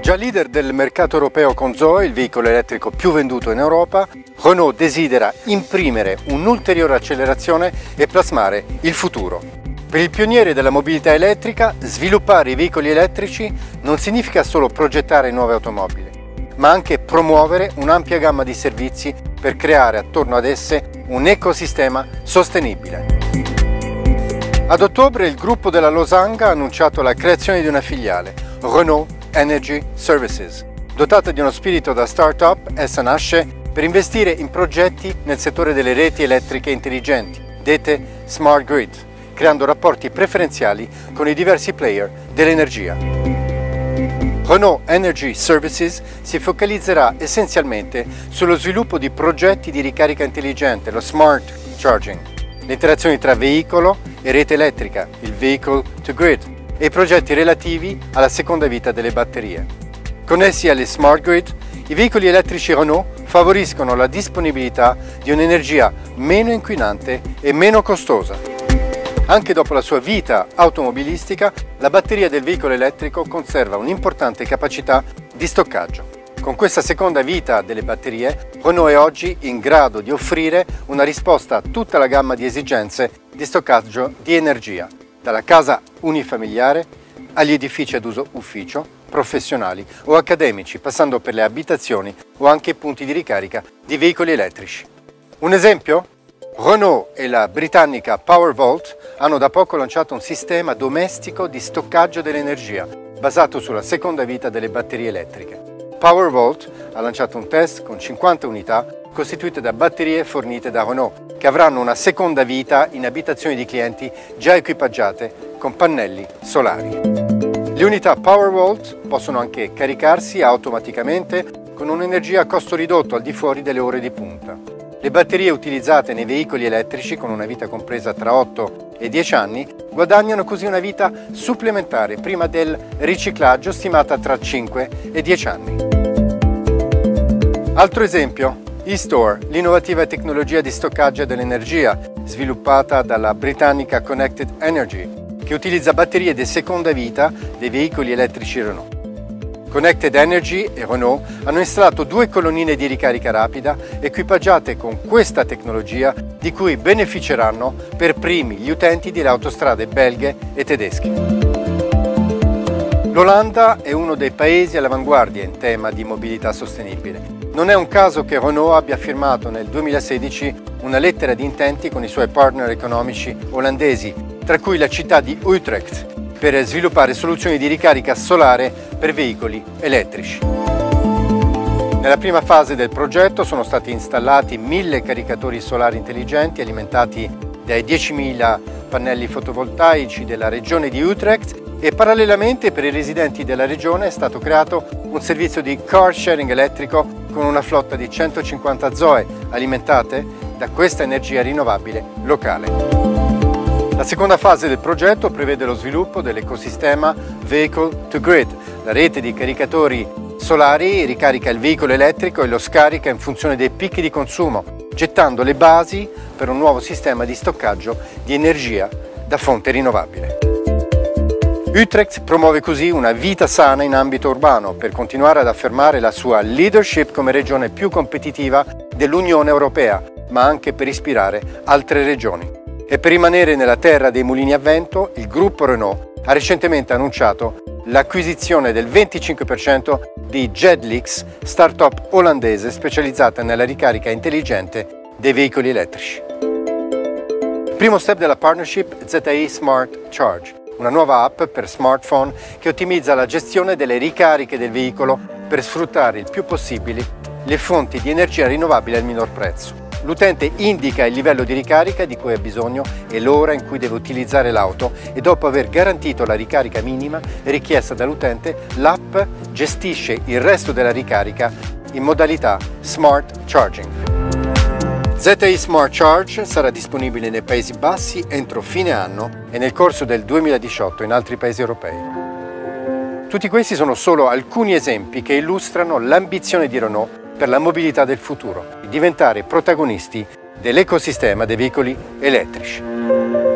Già leader del mercato europeo con Zoe, il veicolo elettrico più venduto in Europa, Renault desidera imprimere un'ulteriore accelerazione e plasmare il futuro. Per il pioniere della mobilità elettrica, sviluppare i veicoli elettrici non significa solo progettare nuove automobili, ma anche promuovere un'ampia gamma di servizi per creare attorno ad esse un ecosistema sostenibile. Ad ottobre il gruppo della Losanga ha annunciato la creazione di una filiale, Renault Energy Services. Dotata di uno spirito da start-up, essa nasce per investire in progetti nel settore delle reti elettriche intelligenti, dette smart grid, creando rapporti preferenziali con i diversi player dell'energia. Renault Energy Services si focalizzerà essenzialmente sullo sviluppo di progetti di ricarica intelligente, lo smart charging, le interazioni tra veicolo e rete elettrica, il vehicle to grid, e i progetti relativi alla seconda vita delle batterie. Connessi alle smart grid, i veicoli elettrici Renault favoriscono la disponibilità di un'energia meno inquinante e meno costosa. Anche dopo la sua vita automobilistica, la batteria del veicolo elettrico conserva un'importante capacità di stoccaggio. Con questa seconda vita delle batterie, Renault è oggi in grado di offrire una risposta a tutta la gamma di esigenze di stoccaggio di energia, dalla casa unifamiliare agli edifici ad uso ufficio, professionali o accademici, passando per le abitazioni o anche punti di ricarica di veicoli elettrici. Un esempio? Renault e la britannica PowerVault hanno da poco lanciato un sistema domestico di stoccaggio dell'energia basato sulla seconda vita delle batterie elettriche. PowerVault ha lanciato un test con 50 unità costituite da batterie fornite da Renault, che avranno una seconda vita in abitazioni di clienti già equipaggiate con pannelli solari. Le unità Powerwall possono anche caricarsi automaticamente con un'energia a costo ridotto al di fuori delle ore di punta. Le batterie utilizzate nei veicoli elettrici con una vita compresa tra 8 e 10 anni guadagnano così una vita supplementare prima del riciclaggio stimata tra 5 e 10 anni. Altro esempio, eStore, l'innovativa tecnologia di stoccaggio dell'energia sviluppata dalla britannica Connected Energy, che utilizza batterie di seconda vita dei veicoli elettrici Renault. Connected Energy e Renault hanno installato due colonnine di ricarica rapida equipaggiate con questa tecnologia di cui beneficeranno per primi gli utenti delle autostrade belghe e tedesche. L'Olanda è uno dei paesi all'avanguardia in tema di mobilità sostenibile non è un caso che Renault abbia firmato nel 2016 una lettera di intenti con i suoi partner economici olandesi, tra cui la città di Utrecht, per sviluppare soluzioni di ricarica solare per veicoli elettrici. Nella prima fase del progetto sono stati installati mille caricatori solari intelligenti alimentati dai 10.000 pannelli fotovoltaici della regione di Utrecht e parallelamente per i residenti della regione è stato creato un servizio di car sharing elettrico con una flotta di 150 Zoe alimentate da questa energia rinnovabile locale. La seconda fase del progetto prevede lo sviluppo dell'ecosistema Vehicle to Grid. La rete di caricatori solari ricarica il veicolo elettrico e lo scarica in funzione dei picchi di consumo, gettando le basi per un nuovo sistema di stoccaggio di energia da fonte rinnovabile. Utrecht promuove così una vita sana in ambito urbano per continuare ad affermare la sua leadership come regione più competitiva dell'Unione Europea, ma anche per ispirare altre regioni. E per rimanere nella terra dei mulini a vento, il gruppo Renault ha recentemente annunciato l'acquisizione del 25% di Jedlix, startup olandese specializzata nella ricarica intelligente dei veicoli elettrici. Primo step della partnership ZTE Smart Charge una nuova app per smartphone che ottimizza la gestione delle ricariche del veicolo per sfruttare il più possibile le fonti di energia rinnovabile al minor prezzo. L'utente indica il livello di ricarica di cui ha bisogno e l'ora in cui deve utilizzare l'auto e dopo aver garantito la ricarica minima richiesta dall'utente, l'app gestisce il resto della ricarica in modalità Smart Charging. ZTE Smart Charge sarà disponibile nei Paesi Bassi entro fine anno e nel corso del 2018 in altri paesi europei. Tutti questi sono solo alcuni esempi che illustrano l'ambizione di Renault per la mobilità del futuro, di diventare protagonisti dell'ecosistema dei veicoli elettrici.